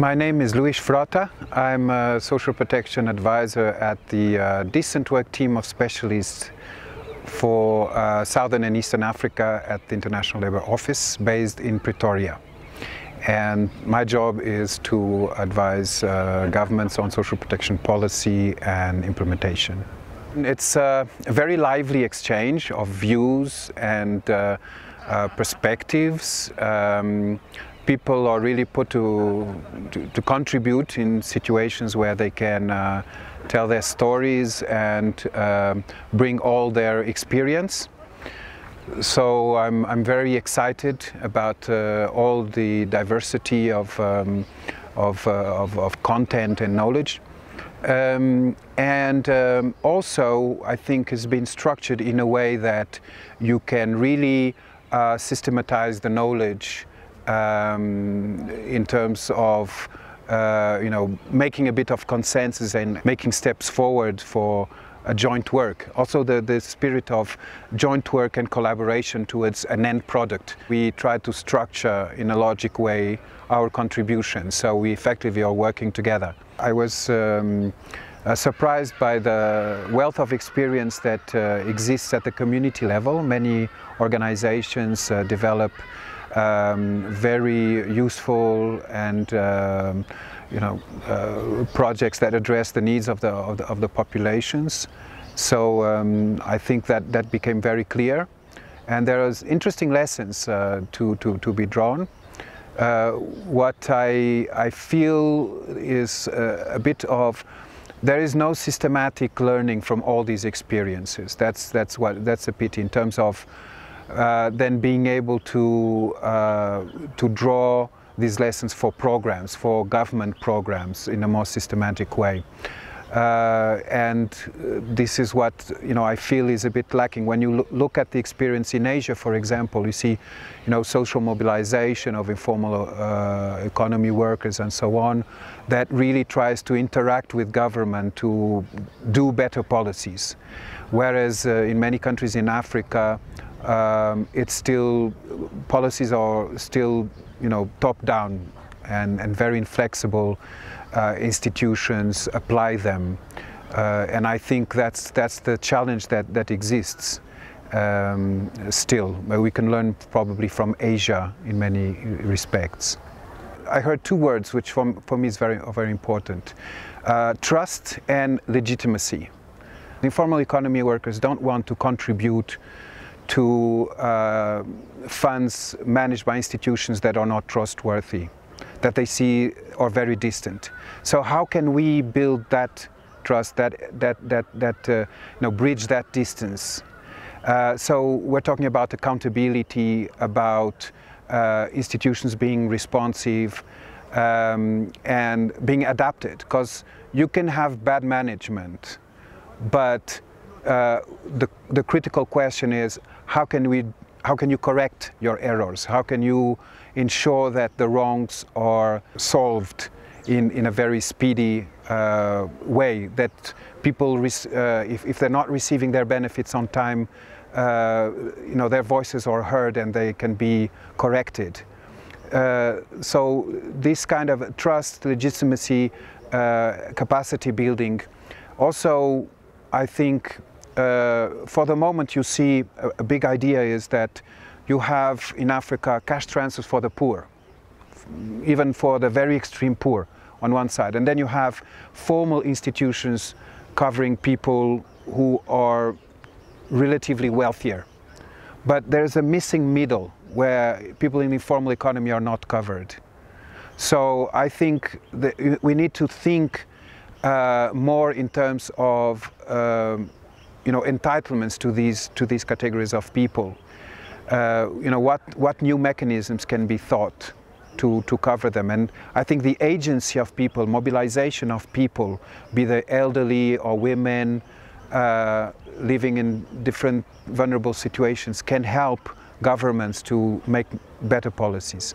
My name is Luis Frota. I'm a social protection advisor at the uh, Decent Work team of specialists for uh, Southern and Eastern Africa at the International Labour Office based in Pretoria. And my job is to advise uh, governments on social protection policy and implementation. It's a very lively exchange of views and uh, perspectives. Um, people are really put to, to, to, contribute in situations where they can uh, tell their stories and um, bring all their experience. So I'm, I'm very excited about uh, all the diversity of, um, of, uh, of, of, content and knowledge. Um, and um, also I think has been structured in a way that you can really uh, systematize the knowledge um, in terms of uh, you know making a bit of consensus and making steps forward for a joint work. Also the, the spirit of joint work and collaboration towards an end product. We try to structure in a logic way our contribution so we effectively are working together. I was um, uh, surprised by the wealth of experience that uh, exists at the community level. Many organizations uh, develop um, very useful and um, you know uh, projects that address the needs of the of the, of the populations. So um, I think that that became very clear, and there are interesting lessons uh, to, to to be drawn. Uh, what I I feel is a bit of there is no systematic learning from all these experiences. That's that's what that's a pity in terms of uh, then being able to, uh, to draw these lessons for programs, for government programs in a more systematic way. Uh, and this is what you know I feel is a bit lacking. When you look at the experience in Asia, for example, you see, you know, social mobilization of informal uh, economy workers and so on, that really tries to interact with government to do better policies. Whereas uh, in many countries in Africa, um, it's still policies are still you know top down and, and very inflexible uh, institutions apply them. Uh, and I think that's that's the challenge that that exists um, still. We can learn probably from Asia in many respects. I heard two words which for, for me is very very important. Uh, trust and legitimacy. Informal economy workers don't want to contribute to uh, funds managed by institutions that are not trustworthy, that they see are very distant. So how can we build that trust, that, that, that, that uh, you know, bridge that distance? Uh, so we're talking about accountability, about uh, institutions being responsive um, and being adapted, because you can have bad management, but uh, the, the critical question is how can we how can you correct your errors? How can you ensure that the wrongs are solved in, in a very speedy uh, way, that people, uh, if, if they're not receiving their benefits on time, uh, you know, their voices are heard and they can be corrected. Uh, so this kind of trust, legitimacy, uh, capacity building also I think uh, for the moment you see a, a, big idea is that you have in Africa cash transfers for the poor, even for the very extreme poor on one side. And then you have formal institutions covering people who are relatively wealthier. But there's a missing middle where people in the informal economy are not covered. So I think we need to think uh, more in terms of um, you know entitlements to these to these categories of people. Uh, you know what what new mechanisms can be thought to to cover them, and I think the agency of people, mobilization of people, be they elderly or women uh, living in different vulnerable situations, can help governments to make better policies.